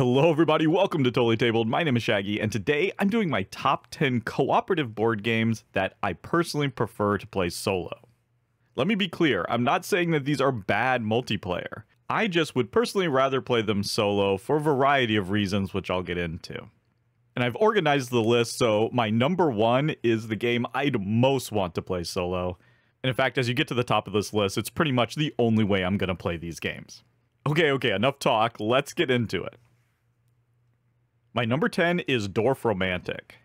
Hello, everybody. Welcome to Totally Tabled. My name is Shaggy, and today I'm doing my top 10 cooperative board games that I personally prefer to play solo. Let me be clear, I'm not saying that these are bad multiplayer. I just would personally rather play them solo for a variety of reasons, which I'll get into. And I've organized the list so my number one is the game I'd most want to play solo. And in fact, as you get to the top of this list, it's pretty much the only way I'm going to play these games. Okay, okay, enough talk. Let's get into it. My number 10 is Dorfromantik.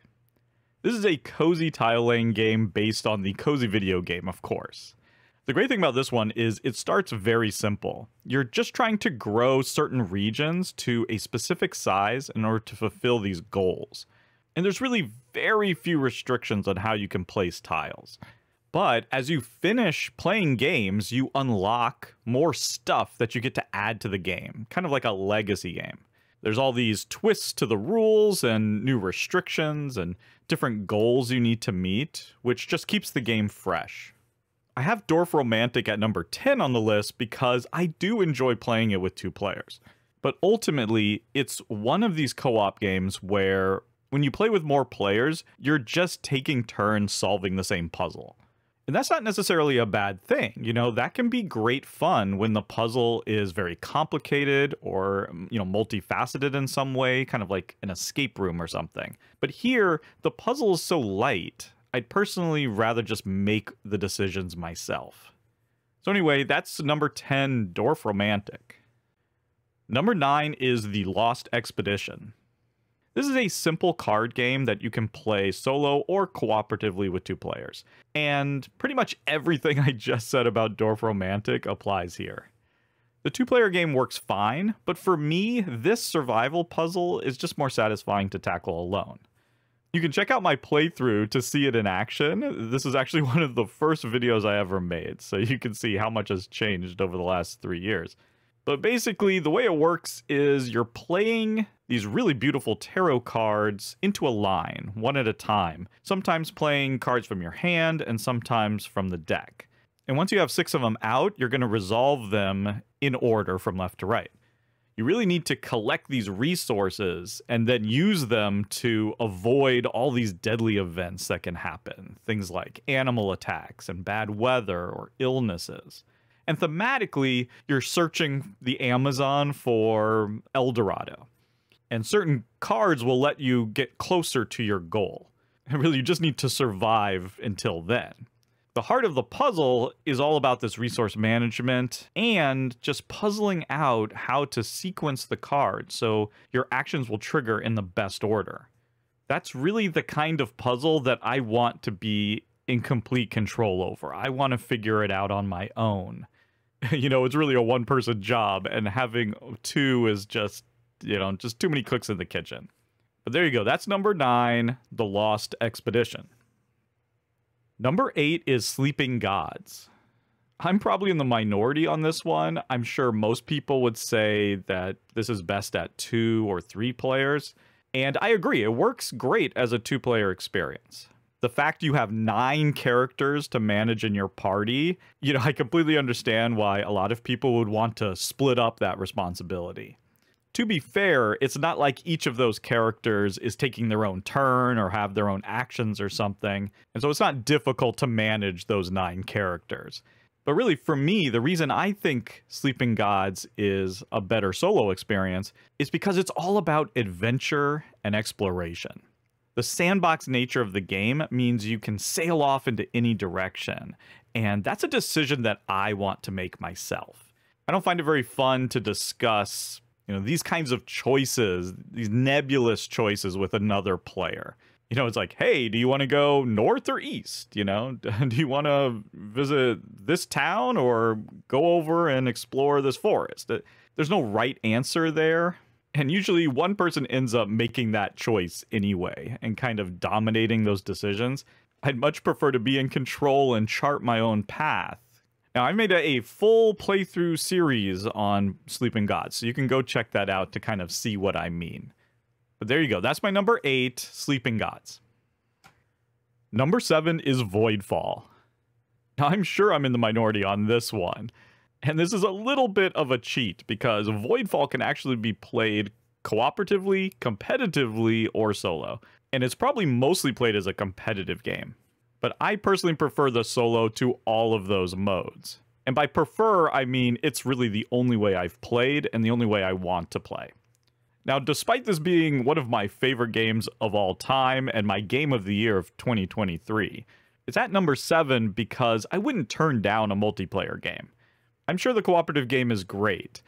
This is a cozy tile laying game based on the cozy video game, of course. The great thing about this one is it starts very simple. You're just trying to grow certain regions to a specific size in order to fulfill these goals. And there's really very few restrictions on how you can place tiles. But as you finish playing games, you unlock more stuff that you get to add to the game, kind of like a legacy game. There's all these twists to the rules and new restrictions and different goals you need to meet, which just keeps the game fresh. I have Dorfromantik at number 10 on the list because I do enjoy playing it with two players. But ultimately, it's one of these co op games where when you play with more players, you're just taking turns solving the same puzzle. And that's not necessarily a bad thing. You know, that can be great fun when the puzzle is very complicated or, mm, you know, multifaceted in some way, kind of like an escape room or something. But here, the puzzle is so light, I'd personally rather just make the decisions myself. So anyway, that's number 10, Dorfromantik. Number 9 is The Lost Expedition. This is a simple card game that you can play solo or cooperatively with two players. And pretty much everything I just said about Dorfromantik applies here. The two player game works fine, but for me, this survival puzzle is just more satisfying to tackle alone. You can check out my playthrough to see it in action. This is actually one of the first videos I ever made, so you can see how much has changed over the last three years. But basically, the way it works is you're playing these really beautiful tarot cards into a line, one at a time, sometimes playing cards from your hand and sometimes from the deck. And once you have six of them out, you're going to resolve them in order from left to right. You really need to collect these resources and then use them to avoid all these deadly events that can happen. Things like animal attacks and bad weather or illnesses. And thematically, you're searching the Amazon for El Dorado and certain cards will let you get closer to your goal. And really, you just need to survive until then. The heart of the puzzle is all about this resource management and just puzzling out how to sequence the cards so your actions will trigger in the best order. That's really the kind of puzzle that I want to be in complete control over. I want to figure it out on my own. you know, it's really a one person job, and having two is just you know, just too many cooks in the kitchen. But there you go. That's number nine, The Lost Expedition. Number eight is Sleeping Gods. I'm probably in the minority on this one. I'm sure most people would say that this is best at two or three players. And I agree, it works great as a two player experience. The fact you have nine characters to manage in your party, you know, I completely understand why a lot of people would want to split up that responsibility to be fair, it's not like each of those characters is taking their own turn or have their own actions or something. And so it's not difficult to manage those nine characters. But really, for me, the reason I think Sleeping Gods is a better solo experience is because it's all about adventure and exploration. The sandbox nature of the game means you can sail off into any direction. And that's a decision that I want to make myself. I don't find it very fun to discuss you know these kinds of choices these nebulous choices with another player you know it's like hey do you want to go north or east you know do you want to visit this town or go over and explore this forest uh, there's no right answer there and usually one person ends up making that choice anyway and kind of dominating those decisions i'd much prefer to be in control and chart my own path now, I made a, a, full playthrough series on Sleeping Gods, so you can go check that out to kind of see what I mean. But there you go. That's my number eight, Sleeping Gods. Number seven is Voidfall. Now, I'm sure I'm in the minority on this one. And this is a little bit of a cheat because Voidfall can actually be played cooperatively, competitively, or solo. And it's probably mostly played as a competitive game. But I personally prefer the solo to all of those modes. And by prefer, I mean it's really the only way I've played and the only way I want to play. Now, despite this being one of my favorite games of all time and my game of the year of 2023, it's at number 7 because I wouldn't turn down a multiplayer game. I'm sure the cooperative game is great.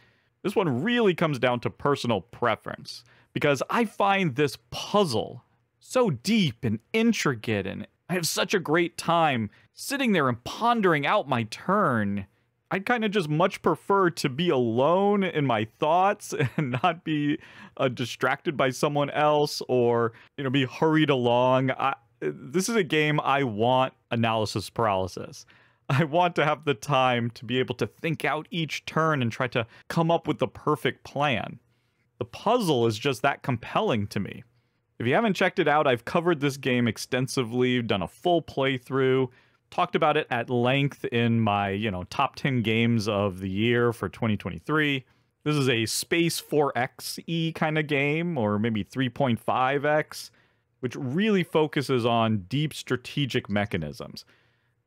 This one really comes down to personal preference because I find this puzzle so deep and intricate and I have such a great time sitting there and pondering out my turn. I'd kind of just much prefer to be alone in my thoughts and not be uh, distracted by someone else or, you know, be hurried along. I, this is a game I want analysis paralysis. I want to have the time to be able to think out each turn and try to come up with the perfect plan. The puzzle is just that compelling to me. If you haven't checked it out, I've covered this game extensively, done a full playthrough, talked about it at length in my, you know, top 10 games of the year for 2023. This is a Space 4XE kind of game, or maybe 3.5X, which really focuses on deep strategic mechanisms.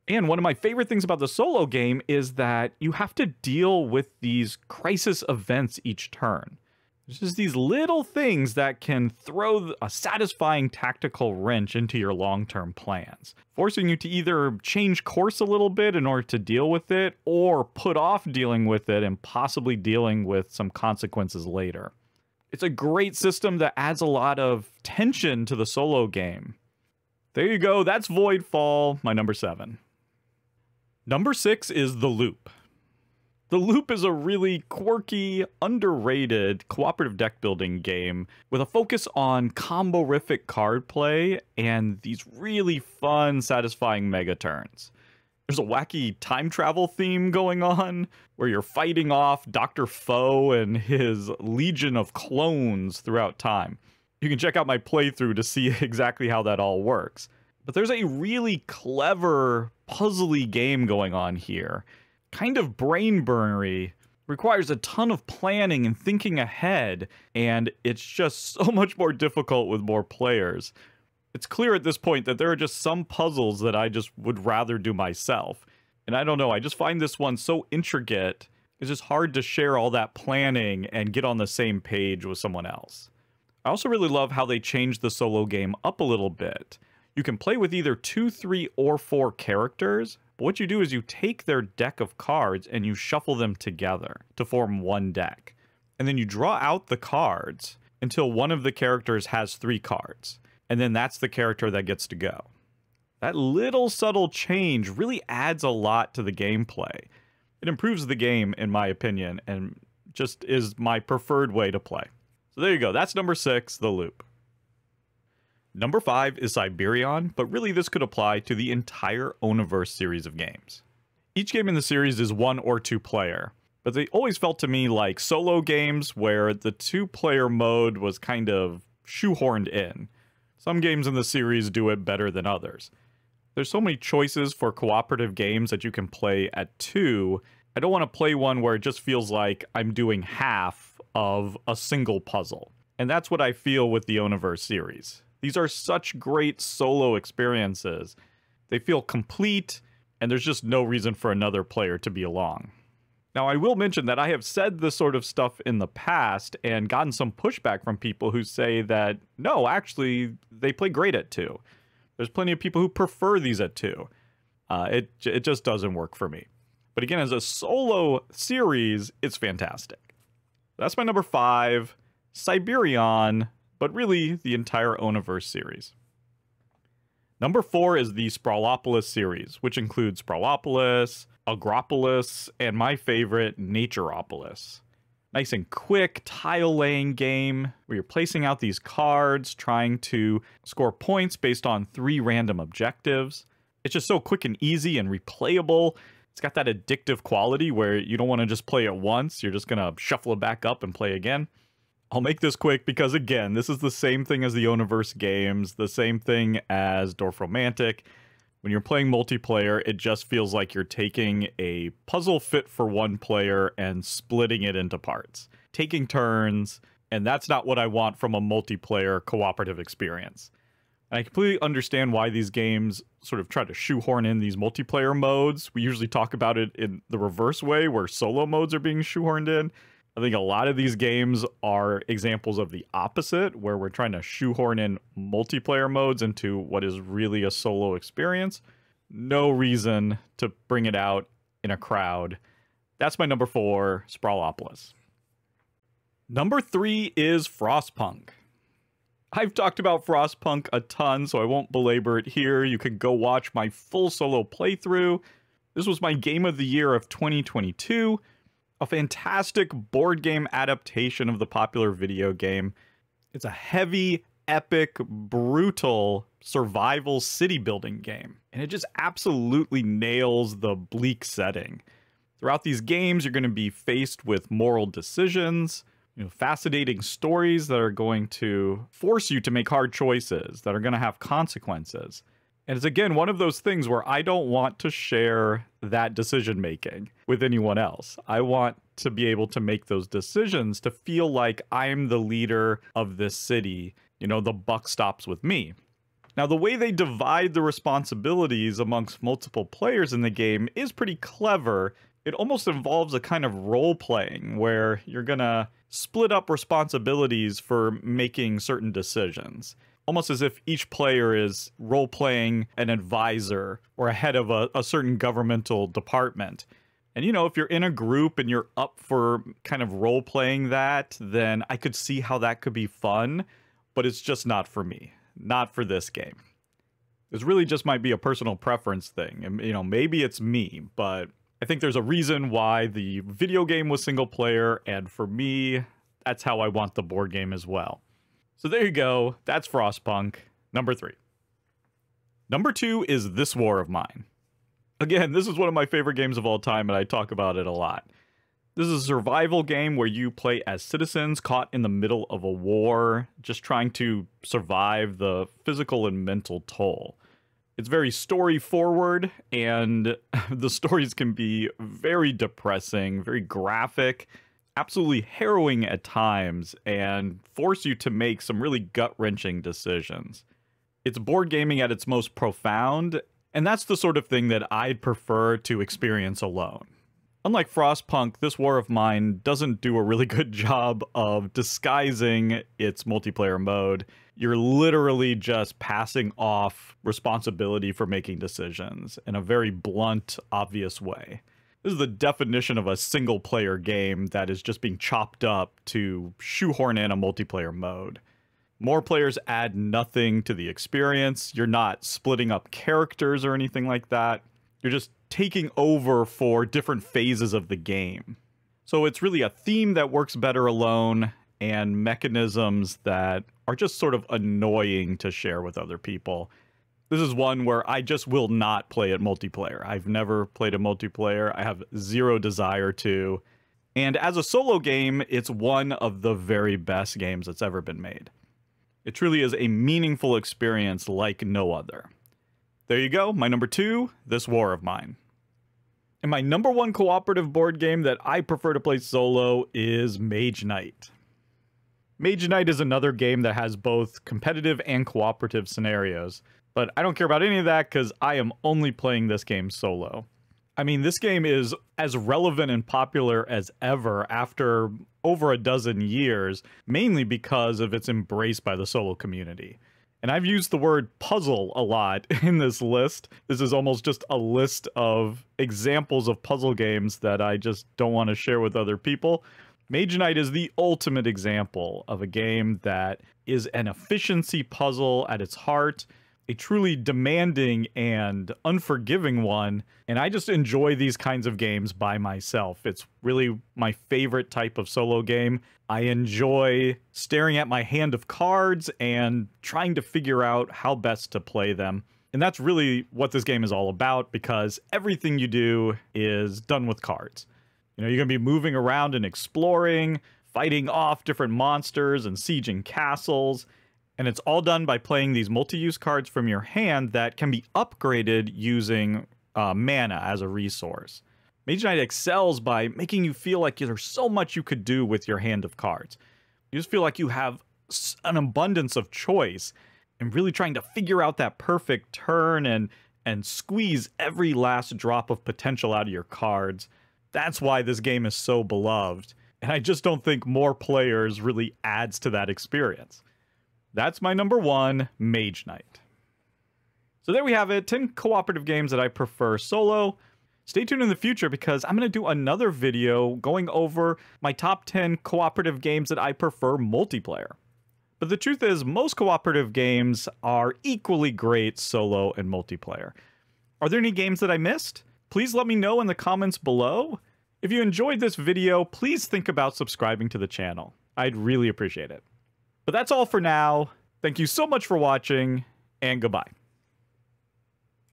And one of my favorite things about the solo game is that you have to deal with these crisis events each turn. There's just these little things that can throw a satisfying tactical wrench into your long term plans, forcing you to either change course a little bit in order to deal with it, or put off dealing with it and possibly dealing with some consequences later. It's a great system that adds a lot of tension to the solo game. There you go, that's Voidfall, my number seven. Number six is The Loop. The Loop is a really quirky, underrated cooperative deck building game with a focus on combo-rific card play and these really fun, satisfying mega turns. There's a wacky time travel theme going on where you're fighting off Dr. Foe and his legion of clones throughout time. You can check out my playthrough to see exactly how that all works. But there's a really clever, puzzly game going on here kind of brain burnery requires a ton of planning and thinking ahead, and it's just so much more difficult with more players. It's clear at this point that there are just some puzzles that I just would rather do myself. And I don't know, I just find this one so intricate, it's just hard to share all that planning and get on the same page with someone else. I also really love how they changed the solo game up a little bit. You can play with either two, three, or four characters, but what you do is you take their deck of cards and you shuffle them together to form one deck. And then you draw out the cards until one of the characters has three cards. And then that's the character that gets to go. That little subtle change really adds a lot to the gameplay. It improves the game, in my opinion, and just is my preferred way to play. So there you go. That's number six, The Loop. Number 5 is Cyberion, but really this could apply to the entire Oniverse series of games. Each game in the series is one or two player, but they always felt to me like solo games where the two player mode was kind of shoehorned in. Some games in the series do it better than others. There's so many choices for cooperative games that you can play at two. I don't want to play one where it just feels like I'm doing half of a single puzzle. And that's what I feel with the Oniverse series. These are such great solo experiences. They feel complete, and there's just no reason for another player to be along. Now, I will mention that I have said this sort of stuff in the past and gotten some pushback from people who say that, no, actually, they play great at two. There's plenty of people who prefer these at two. Uh, it, it just doesn't work for me. But again, as a solo series, it's fantastic. That's my number five, Cyberion but really the entire Oniverse series. Number four is the Sprawlopolis series, which includes Sprawlopolis, Agropolis, and my favorite, Naturopolis. Nice and quick tile laying game where you're placing out these cards, trying to score points based on three random objectives. It's just so quick and easy and replayable. It's got that addictive quality where you don't want to just play it once, you're just going to shuffle it back up and play again. I'll make this quick because, again, this is the same thing as the Oniverse games, the same thing as Dorfromantik. When you're playing multiplayer, it just feels like you're taking a puzzle fit for one player and splitting it into parts. Taking turns, and that's not what I want from a multiplayer cooperative experience. And I completely understand why these games sort of try to shoehorn in these multiplayer modes. We usually talk about it in the reverse way, where solo modes are being shoehorned in. I think a lot of these games are examples of the opposite, where we're trying to shoehorn in multiplayer modes into what is really a solo experience. No reason to bring it out in a crowd. That's my number four, Sprawlopolis. Number three is Frostpunk. I've talked about Frostpunk a ton, so I won't belabor it here. You can go watch my full solo playthrough. This was my game of the year of 2022 a fantastic board game adaptation of the popular video game. It's a heavy, epic, brutal survival city building game, and it just absolutely nails the bleak setting. Throughout these games, you're going to be faced with moral decisions, you know, fascinating stories that are going to force you to make hard choices that are going to have consequences. And it's again one of those things where I don't want to share that decision making with anyone else. I want to be able to make those decisions to feel like I'm the leader of this city. You know, the buck stops with me. Now, the way they divide the responsibilities amongst multiple players in the game is pretty clever. It almost involves a kind of role playing where you're going to split up responsibilities for making certain decisions almost as if each player is role playing an advisor or a head of a, a certain governmental department. And you know, if you're in a group and you're up for kind of role playing that, then I could see how that could be fun, but it's just not for me. Not for this game. This really just might be a personal preference thing. And you know, maybe it's me, but I think there's a reason why the video game was single player, and for me, that's how I want the board game as well. So there you go. That's Frostpunk, number three. Number two is This War of Mine. Again, this is one of my favorite games of all time, and I talk about it a lot. This is a survival game where you play as citizens caught in the middle of a war, just trying to survive the physical and mental toll. It's very story forward, and the stories can be very depressing, very graphic, absolutely harrowing at times and force you to make some really gut wrenching decisions. It's board gaming at its most profound, and that's the sort of thing that I'd prefer to experience alone. Unlike Frostpunk, this War of Mine doesn't do a really good job of disguising its multiplayer mode. You're literally just passing off responsibility for making decisions in a very blunt, obvious way. This is the definition of a single player game that is just being chopped up to shoehorn in a multiplayer mode. More players add nothing to the experience. You're not splitting up characters or anything like that. You're just taking over for different phases of the game. So it's really a theme that works better alone and mechanisms that are just sort of annoying to share with other people this is one where I just will not play it multiplayer. I've never played a multiplayer. I have zero desire to. And as a solo game, it's one of the very best games that's ever been made. It truly is a meaningful experience like no other. There you go, my number two, This War of Mine. And my number one cooperative board game that I prefer to play solo is Mage Knight. Mage Knight is another game that has both competitive and cooperative scenarios, but I don't care about any of that because I am only playing this game solo. I mean, this game is as relevant and popular as ever after over a dozen years, mainly because of its embrace by the solo community. And I've used the word puzzle a lot in this list. This is almost just a list of examples of puzzle games that I just don't want to share with other people. Mage Knight is the ultimate example of a game that is an efficiency puzzle at its heart a truly demanding and unforgiving one. And I just enjoy these kinds of games by myself. It's really my favorite type of solo game. I enjoy staring at my hand of cards and trying to figure out how best to play them. And that's really what this game is all about because everything you do is done with cards. You know, you're going to be moving around and exploring, fighting off different monsters and sieging castles and it's all done by playing these multi-use cards from your hand that can be upgraded using uh, mana as a resource. Mage Knight excels by making you feel like there's so much you could do with your hand of cards. You just feel like you have an abundance of choice and really trying to figure out that perfect turn and and squeeze every last drop of potential out of your cards. That's why this game is so beloved. And I just don't think more players really adds to that experience. That's my number one, Mage Knight. So there we have it 10 cooperative games that I prefer solo. Stay tuned in the future because I'm going to do another video going over my top 10 cooperative games that I prefer multiplayer. But the truth is, most cooperative games are equally great solo and multiplayer. Are there any games that I missed? Please let me know in the comments below. If you enjoyed this video, please think about subscribing to the channel. I'd really appreciate it. But that's all for now. Thank you so much for watching, and goodbye.